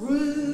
Ruth.